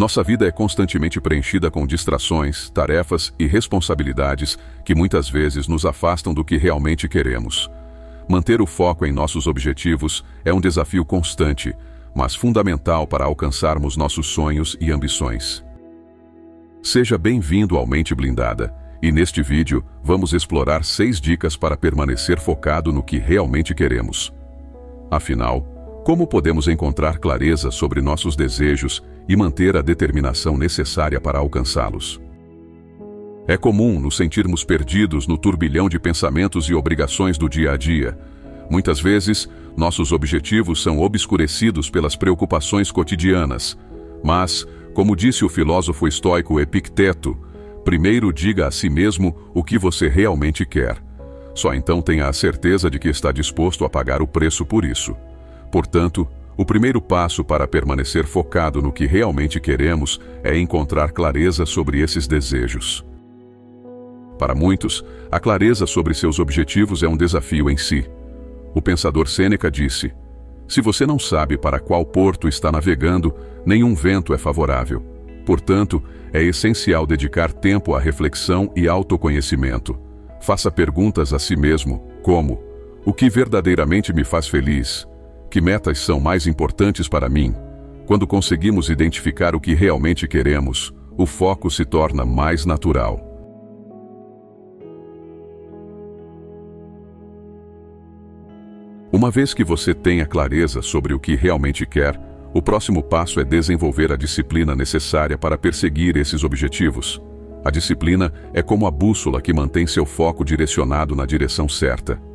Nossa vida é constantemente preenchida com distrações, tarefas e responsabilidades que muitas vezes nos afastam do que realmente queremos. Manter o foco em nossos objetivos é um desafio constante, mas fundamental para alcançarmos nossos sonhos e ambições. Seja bem-vindo ao Mente Blindada, e neste vídeo vamos explorar seis dicas para permanecer focado no que realmente queremos. Afinal, como podemos encontrar clareza sobre nossos desejos e manter a determinação necessária para alcançá-los? É comum nos sentirmos perdidos no turbilhão de pensamentos e obrigações do dia a dia. Muitas vezes, nossos objetivos são obscurecidos pelas preocupações cotidianas. Mas, como disse o filósofo estoico Epicteto, primeiro diga a si mesmo o que você realmente quer. Só então tenha a certeza de que está disposto a pagar o preço por isso. Portanto, o primeiro passo para permanecer focado no que realmente queremos é encontrar clareza sobre esses desejos. Para muitos, a clareza sobre seus objetivos é um desafio em si. O pensador Sêneca disse: Se você não sabe para qual porto está navegando, nenhum vento é favorável. Portanto, é essencial dedicar tempo à reflexão e autoconhecimento. Faça perguntas a si mesmo, como: O que verdadeiramente me faz feliz? Que metas são mais importantes para mim? Quando conseguimos identificar o que realmente queremos, o foco se torna mais natural. Uma vez que você tenha clareza sobre o que realmente quer, o próximo passo é desenvolver a disciplina necessária para perseguir esses objetivos. A disciplina é como a bússola que mantém seu foco direcionado na direção certa.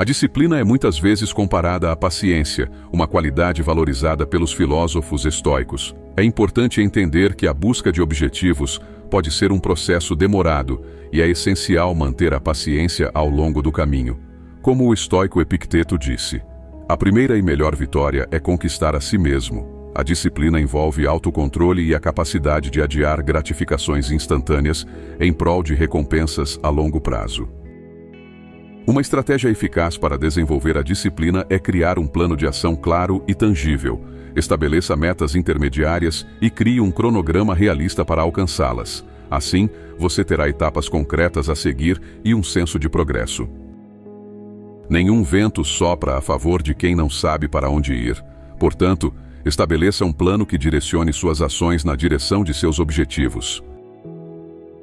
A disciplina é muitas vezes comparada à paciência, uma qualidade valorizada pelos filósofos estoicos. É importante entender que a busca de objetivos pode ser um processo demorado e é essencial manter a paciência ao longo do caminho. Como o estoico Epicteto disse, a primeira e melhor vitória é conquistar a si mesmo. A disciplina envolve autocontrole e a capacidade de adiar gratificações instantâneas em prol de recompensas a longo prazo. Uma estratégia eficaz para desenvolver a disciplina é criar um plano de ação claro e tangível. Estabeleça metas intermediárias e crie um cronograma realista para alcançá-las. Assim, você terá etapas concretas a seguir e um senso de progresso. Nenhum vento sopra a favor de quem não sabe para onde ir. Portanto, estabeleça um plano que direcione suas ações na direção de seus objetivos.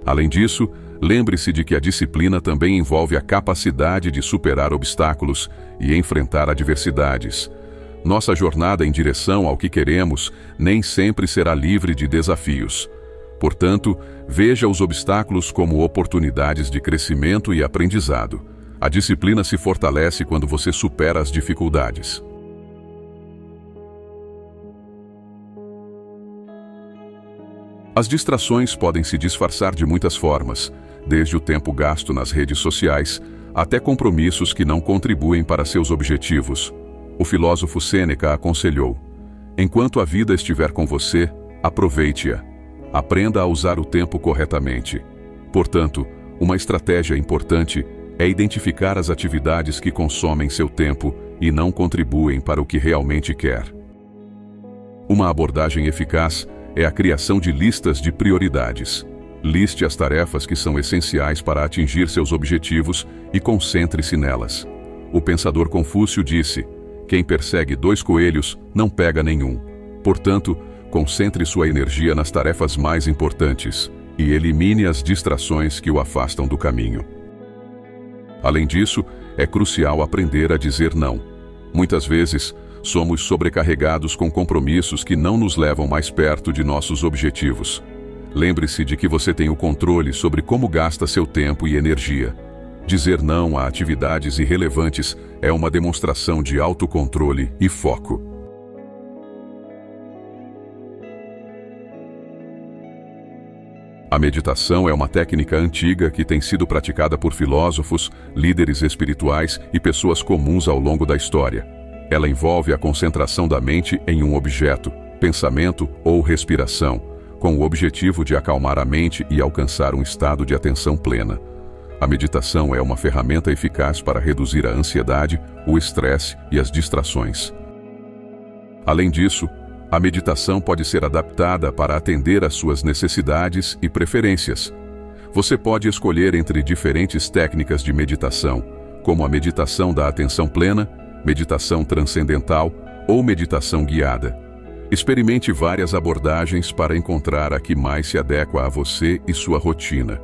Além disso, lembre-se de que a disciplina também envolve a capacidade de superar obstáculos e enfrentar adversidades. Nossa jornada em direção ao que queremos nem sempre será livre de desafios. Portanto, veja os obstáculos como oportunidades de crescimento e aprendizado. A disciplina se fortalece quando você supera as dificuldades. As distrações podem se disfarçar de muitas formas, desde o tempo gasto nas redes sociais até compromissos que não contribuem para seus objetivos. O filósofo Sêneca aconselhou: Enquanto a vida estiver com você, aproveite-a. Aprenda a usar o tempo corretamente. Portanto, uma estratégia importante é identificar as atividades que consomem seu tempo e não contribuem para o que realmente quer. Uma abordagem eficaz é a criação de listas de prioridades. Liste as tarefas que são essenciais para atingir seus objetivos e concentre-se nelas. O pensador Confúcio disse: Quem persegue dois coelhos não pega nenhum. Portanto, concentre sua energia nas tarefas mais importantes e elimine as distrações que o afastam do caminho. Além disso, é crucial aprender a dizer não. Muitas vezes, somos sobrecarregados com compromissos que não nos levam mais perto de nossos objetivos. Lembre-se de que você tem o controle sobre como gasta seu tempo e energia. Dizer não a atividades irrelevantes é uma demonstração de autocontrole e foco. A meditação é uma técnica antiga que tem sido praticada por filósofos, líderes espirituais e pessoas comuns ao longo da história. Ela envolve a concentração da mente em um objeto, pensamento ou respiração, com o objetivo de acalmar a mente e alcançar um estado de atenção plena. A meditação é uma ferramenta eficaz para reduzir a ansiedade, o estresse e as distrações. Além disso, A meditação pode ser adaptada para atender às suas necessidades e preferências. Você pode escolher entre diferentes técnicas de meditação, como a meditação da atenção plena, meditação transcendental ou meditação guiada. Experimente várias abordagens para encontrar a que mais se adequa a você e sua rotina.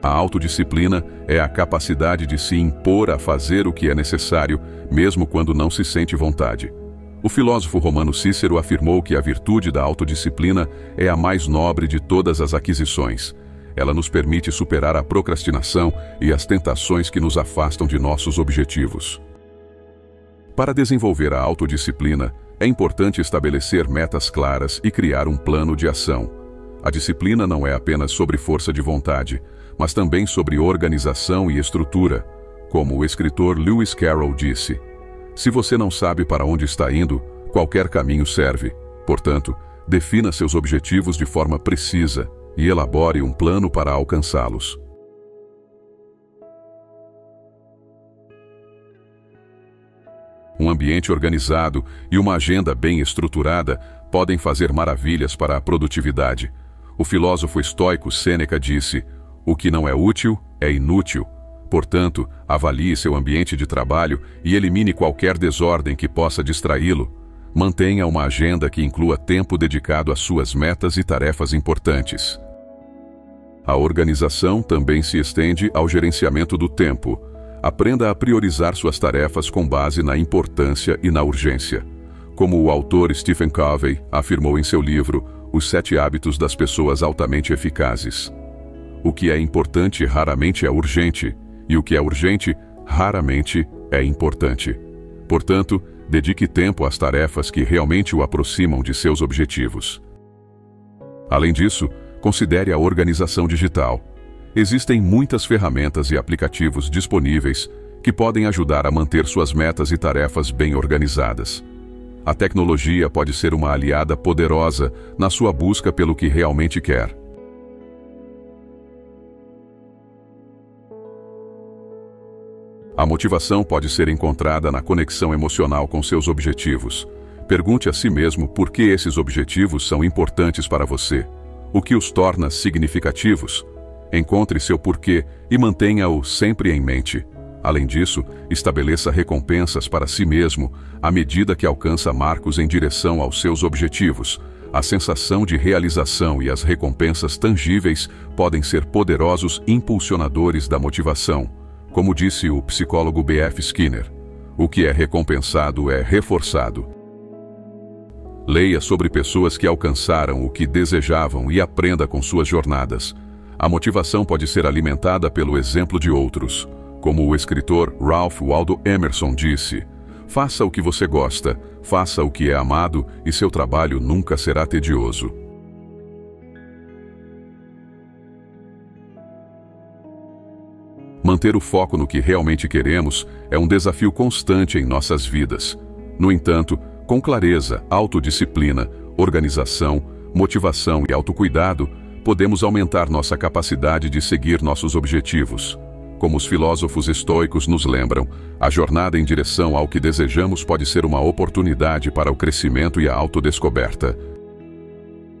A autodisciplina é a capacidade de se impor a fazer o que é necessário, mesmo quando não se sente vontade. O filósofo romano Cícero afirmou que a virtude da autodisciplina é a mais nobre de todas as aquisições. Ela nos permite superar a procrastinação e as tentações que nos afastam de nossos objetivos. Para desenvolver a autodisciplina, é importante estabelecer metas claras e criar um plano de ação. A disciplina não é apenas sobre força de vontade, mas também sobre organização e estrutura. Como o escritor Lewis Carroll disse, se você não sabe para onde está indo, qualquer caminho serve. Portanto, defina seus objetivos de forma precisa e elabore um plano para alcançá-los. Um ambiente organizado e uma agenda bem estruturada podem fazer maravilhas para a produtividade. O filósofo estoico Sêneca disse: o que não é útil é inútil. Portanto, avalie seu ambiente de trabalho e elimine qualquer desordem que possa distraí-lo. Mantenha uma agenda que inclua tempo dedicado às suas metas e tarefas importantes. A organização também se estende ao gerenciamento do tempo. Aprenda a priorizar suas tarefas com base na importância e na urgência. Como o autor Stephen Covey afirmou em seu livro Os Sete Hábitos das Pessoas Altamente Eficazes. O que é importante raramente é urgente, e o que é urgente raramente é importante. Portanto, dedique tempo às tarefas que realmente o aproximam de seus objetivos. Além disso, considere a organização digital. Existem muitas ferramentas e aplicativos disponíveis que podem ajudar a manter suas metas e tarefas bem organizadas. A tecnologia pode ser uma aliada poderosa na sua busca pelo que realmente quer. A motivação pode ser encontrada na conexão emocional com seus objetivos. Pergunte a si mesmo por que esses objetivos são importantes para você. O que os torna significativos? Encontre seu porquê e mantenha-o sempre em mente. Além disso, estabeleça recompensas para si mesmo à medida que alcança marcos em direção aos seus objetivos. A sensação de realização e as recompensas tangíveis podem ser poderosos impulsionadores da motivação. Como disse o psicólogo B.F. Skinner, o que é recompensado é reforçado. Leia sobre pessoas que alcançaram o que desejavam e aprenda com suas jornadas. A motivação pode ser alimentada pelo exemplo de outros. Como o escritor Ralph Waldo Emerson disse, faça o que você gosta, faça o que é amado e seu trabalho nunca será tedioso. Manter o foco no que realmente queremos é um desafio constante em nossas vidas. No entanto, com clareza, autodisciplina, organização, motivação e autocuidado, podemos aumentar nossa capacidade de seguir nossos objetivos. Como os filósofos estoicos nos lembram, a jornada em direção ao que desejamos pode ser uma oportunidade para o crescimento e a autodescoberta.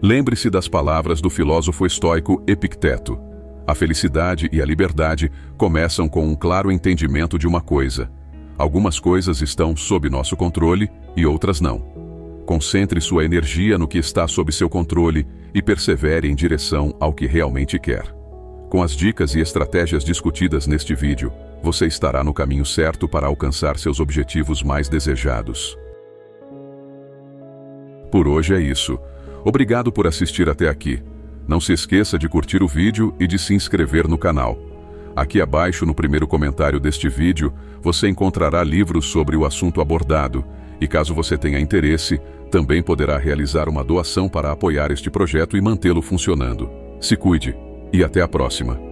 Lembre-se das palavras do filósofo estoico Epicteto. A felicidade e a liberdade começam com um claro entendimento de uma coisa. Algumas coisas estão sob nosso controle e outras não. Concentre sua energia no que está sob seu controle e persevere em direção ao que realmente quer. Com as dicas e estratégias discutidas neste vídeo, você estará no caminho certo para alcançar seus objetivos mais desejados. Por hoje é isso. Obrigado por assistir até aqui. Não se esqueça de curtir o vídeo e de se inscrever no canal. Aqui abaixo no primeiro comentário deste vídeo, você encontrará livros sobre o assunto abordado e caso você tenha interesse, também poderá realizar uma doação para apoiar este projeto e mantê-lo funcionando. Se cuide e até a próxima.